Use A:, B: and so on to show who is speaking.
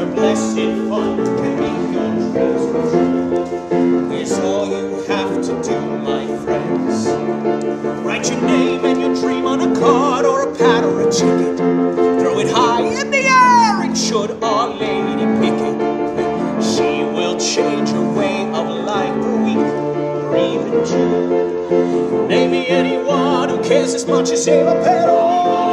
A: a blessed fun carrying your treasures is all you have to do, my friends. Write your name and your dream on a card or a pad or a ticket. Throw it high in the air and should Our Lady pick it, she will change your way of life a week or even two. Name me anyone who cares as much as Eva Perón.